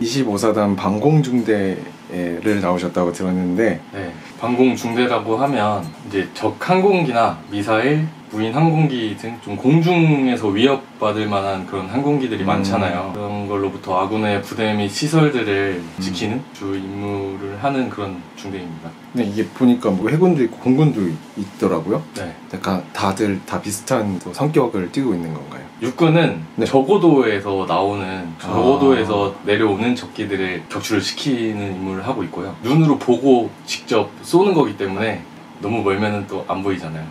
25사단 방공중대를 나오셨다고 들었는데 네, 방공 중대라고 하면 이제 적 항공기나 미사일, 무인 항공기 등 좀 공중에서 위협받을 만한 그런 항공기들이 음. 많잖아요. 그런 걸로부터 아군의 부대 및 시설들을 음. 지키는 주 임무를 하는 그런 중대입니다. 근데 이게 보니까 뭐 해군도 있고 공군도 있더라고요. 네. 약간 다들 다 비슷한 또 성격을 띠고 있는 건가요? 육군은 네. 저고도에서 나오는 아. 저고도에서 내려오는 적기들을 격추를 시키는 임무를 하고 있고요. 눈으로 보고 직접 쏘는 거기 때문에 너무 멀면은 또 안 보이잖아요.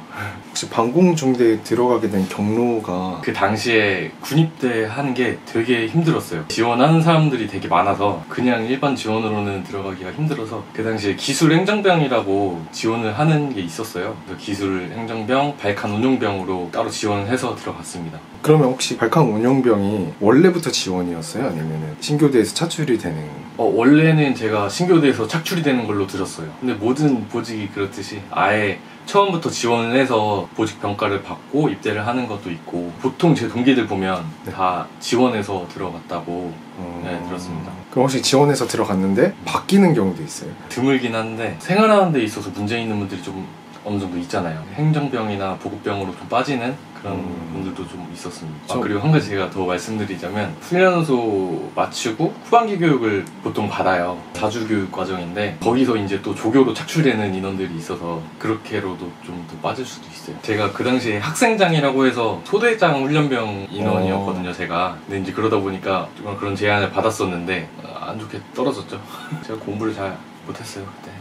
혹시 방공중대에 들어가게 된 경로가 그 당시에 군입대 하는 게 되게 힘들었어요. 지원하는 사람들이 되게 많아서 그냥 일반 지원으로는 들어가기가 힘들어서 그 당시에 기술 행정병이라고 지원을 하는 게 있었어요. 그래서 기술 행정병, 발칸 운용병으로 따로 지원을 해서 들어갔습니다. 그러면 혹시 발칸 운용병이 원래부터 지원이었어요? 아니면 신교대에서 차출이 되는 어, 원래는 제가 신교대에서 착출이 되는 걸로 들었어요. 근데 모든 보직이 그렇듯이 아예 처음부터 지원을 해서 보직 평가를 받고 입대를 하는 것도 있고 보통 제 동기들 보면 네. 다 지원해서 들어갔다고 어... 네, 들었습니다. 그럼 혹시 지원해서 들어갔는데 바뀌는 경우도 있어요? 드물긴 한데 생활하는 데 있어서 문제 있는 분들이 좀 어느 정도 있잖아요. 행정병이나 보급병으로 좀 빠지는 그런 음. 분들도 좀 있었습니다. 아, 저- 그리고 한 가지 제가 더 말씀드리자면 훈련소 마치고 후반기 교육을 보통 받아요. 자주 교육 과정인데 거기서 이제 또 조교로 착출되는 인원들이 있어서 그렇게로도 좀 더 빠질 수도 있어요. 제가 그 당시에 학생장이라고 해서 소대장 훈련병 인원이었거든요. 제가. 근데 이제 그러다 보니까 좀 그런 제안을 받았었는데 어, 안 좋게 떨어졌죠. 제가 공부를 잘 못했어요 그때.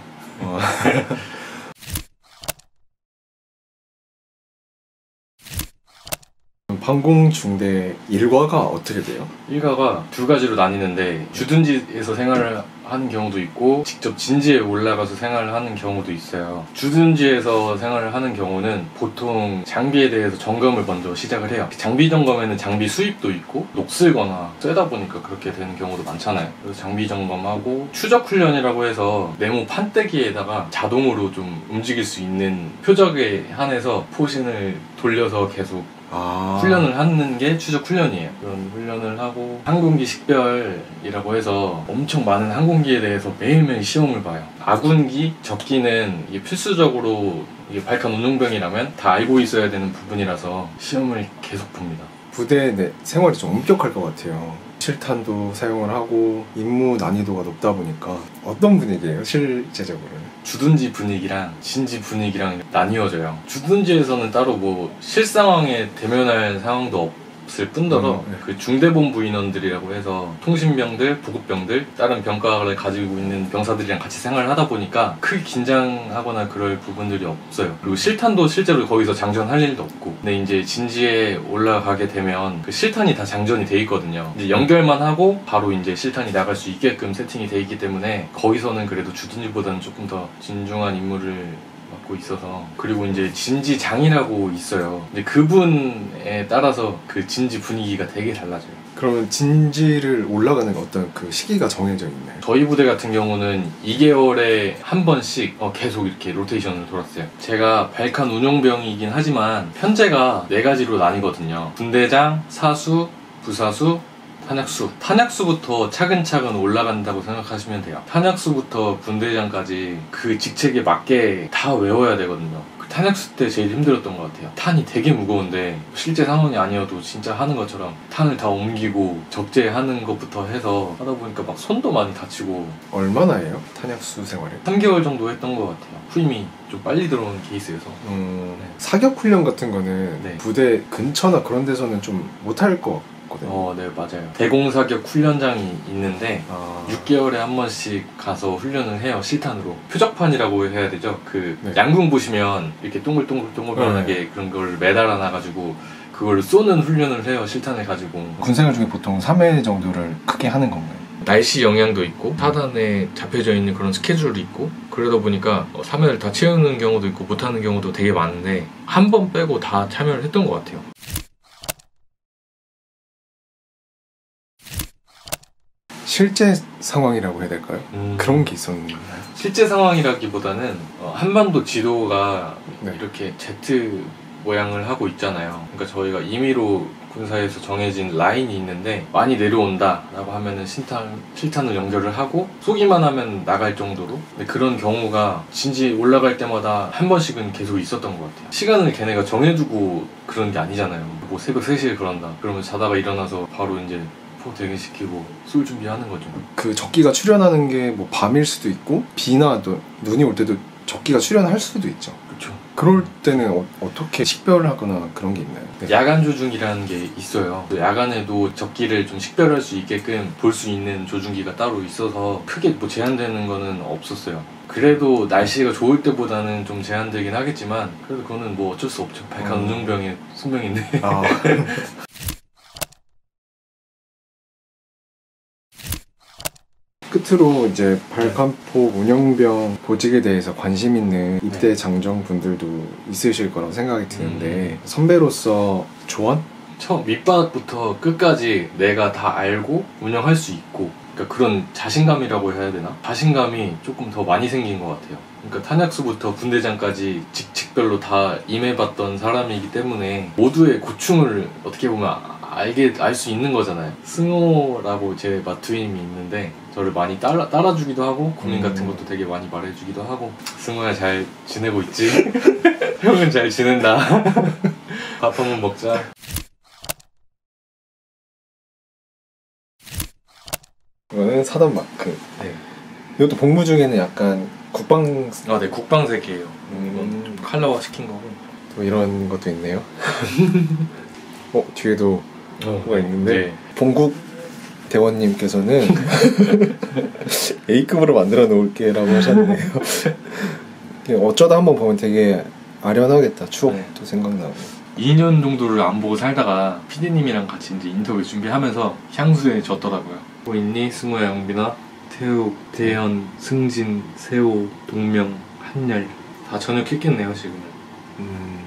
어. 방공중대 일과가 어떻게 돼요? 일가가 두 가지로 나뉘는데 주둔지에서 생활을 하는 경우도 있고 직접 진지에 올라가서 생활을 하는 경우도 있어요. 주둔지에서 생활을 하는 경우는 보통 장비에 대해서 점검을 먼저 시작을 해요. 장비 점검에는 장비 수입도 있고 녹슬거나 쎄다 보니까 그렇게 되는 경우도 많잖아요. 그래서 장비 점검하고 추적 훈련이라고 해서 네모 판때기에다가 자동으로 좀 움직일 수 있는 표적에 한해서 포신을 돌려서 계속 아 훈련을 하는 게 추적 훈련이에요. 그런 훈련을 하고 항공기 식별이라고 해서 엄청 많은 항공기에 대해서 매일매일 시험을 봐요. 아군기, 적기는 이게 필수적으로 이게 발칸 운용병이라면 다 알고 있어야 되는 부분이라서 시험을 계속 봅니다. 부대 내 생활이 좀 엄격할 것 같아요. 실탄도 사용을 하고 임무 난이도가 높다 보니까 어떤 분위기예요? 실제적으로는? 주둔지 분위기랑 진지 분위기랑 나뉘어져요. 주둔지에서는 따로 뭐 실상황에 대면할 상황도 없을 뿐더러 음, 네. 그 중대본부 인원들이라고 해서 통신병들, 보급병들, 다른 병과를 가지고 있는 병사들이랑 같이 생활을 하다 보니까 크게 긴장하거나 그럴 부분들이 없어요. 그리고 실탄도 실제로 거기서 장전할 일도 없고. 근데 이제 진지에 올라가게 되면 그 실탄이 다 장전이 돼 있거든요. 이제 연결만 하고 바로 이제 실탄이 나갈 수 있게끔 세팅이 돼 있기 때문에 거기서는 그래도 주둔지보다는 조금 더 진중한 임무를 맡고 있어서 그리고 이제 진지 장이라고 있어요. 근데 그분에 따라서 그 진지 분위기가 되게 달라져요. 그러면 진지를 올라가는 어떤 그 시기가 정해져 있나요? 저희 부대 같은 경우는 2개월에 한 번씩 어, 계속 이렇게 로테이션을 돌았어요. 제가 발칸 운용병이긴 하지만 편제가 네 가지로 나뉘거든요. 분대장, 사수, 부사수, 탄약수. 탄약수부터 차근차근 올라간다고 생각하시면 돼요. 탄약수부터 분대장까지 그 직책에 맞게 다 외워야 되거든요. 그 탄약수 때 제일 힘들었던 것 같아요. 탄이 되게 무거운데 실제 상황이 아니어도 진짜 하는 것처럼 탄을 다 옮기고 적재하는 것부터 해서 하다 보니까 막 손도 많이 다치고 얼마나 해요? 탄약수 생활에? 3개월 정도 했던 것 같아요. 후임이 좀 빨리 들어온 케이스여서. 음, 네. 사격 훈련 같은 거는 네. 부대 근처나 그런 데서는 좀 못할 것 같거든요. 어, 네, 맞아요. 대공사격 훈련장이 있는데 아, 6개월에 한 번씩 가서 훈련을 해요 실탄으로 표적판이라고 해야 되죠 그 네. 양궁 보시면 이렇게 동글동글 동글하게 그런 걸 매달아 놔 가지고 그걸 쏘는 훈련을 해요 실탄을 가지고 군생활 중에 보통 3회 정도를 크게 하는 건가요? 날씨 영향도 있고 사단에 잡혀져 있는 그런 스케줄이 있고 그러다 보니까 3회를 다 채우는 경우도 있고 못하는 경우도 되게 많은데 한 번 빼고 다 참여를 했던 것 같아요 실제 상황이라고 해야 될까요? 음, 그런 게 있었나요? 실제 상황이라기보다는 어, 한반도 지도가 네. 이렇게 Z 모양을 하고 있잖아요. 그러니까 저희가 임의로 군사에서 정해진 라인이 있는데 많이 내려온다라고 하면은 신탄, 실탄을 연결을 하고 쏘기만 하면 나갈 정도로 그런 경우가 진지 올라갈 때마다 한 번씩은 계속 있었던 것 같아요. 시간을 걔네가 정해두고 그런 게 아니잖아요. 뭐 새벽 3시에 그런다. 그러면 자다가 일어나서 바로 이제 포 대기시키고 쏠 준비하는 거죠. 그 적기가 출현하는 게 뭐 밤일 수도 있고 비나 또 눈이 올 때도 적기가 출현할 수도 있죠. 그렇죠. 그럴 때는 어, 떻게 식별하거나 그런 게 있나요? 네. 야간 조준기라는 게 있어요. 그 야간에도 적기를 좀 식별할 수 있게끔 볼 수 있는 조준기가 따로 있어서 크게 뭐 제한되는 거는 없었어요. 그래도 날씨가 좋을 때보다는 좀 제한되긴 하겠지만 그래도 그거는 뭐 어쩔 수 없죠. 발칸 음. 운영병의 숙명인데. 아. 끝으로 이제 발칸포 운영병 보직에 대해서 관심 있는 입대 장정 분들도 있으실 거라고 생각이 드는데 선배로서 조언? 처음 밑바닥부터 끝까지 내가 다 알고 운영할 수 있고 그러니까 그런 자신감이라고 해야 되나? 자신감이 조금 더 많이 생긴 것 같아요. 그러니까 탄약수부터 군대장까지 직책별로 다 임해봤던 사람이기 때문에 모두의 고충을 어떻게 보면 아- 알게 알 수 있는 거잖아요. 승호라고 제 마투임이 있는데 저를 많이 따라 따라주기도 하고 고민 같은 음. 것도 되게 많이 말해주기도 하고 승호야 잘 지내고 있지? 형은 잘 지낸다. 밥 한번 먹자. 이거는 사단 마크. 네. 이것도 복무 중에는 약간 국방 아, 네, 국방색이에요. 음. 이건 칼라화 시킨 거고. 또 이런 것도 있네요. 어 뒤에도 뭐 가 있는데 네. 봉국 대원님께서는 A급으로 만들어 놓을게라고 하셨네요. 이게 어쩌다 한번 보면 되게 아련하겠다. 추억도 네. 생각나고. 2년 정도를 안 보고 살다가 PD님이랑 같이 이제 인터뷰 준비하면서 향수에 졌더라고요. 뭐 있니? 승우야, 영빈아? 태욱, 대현, 승진, 세호, 동명, 한열. 다 전역했겠네요, 지금은. 음,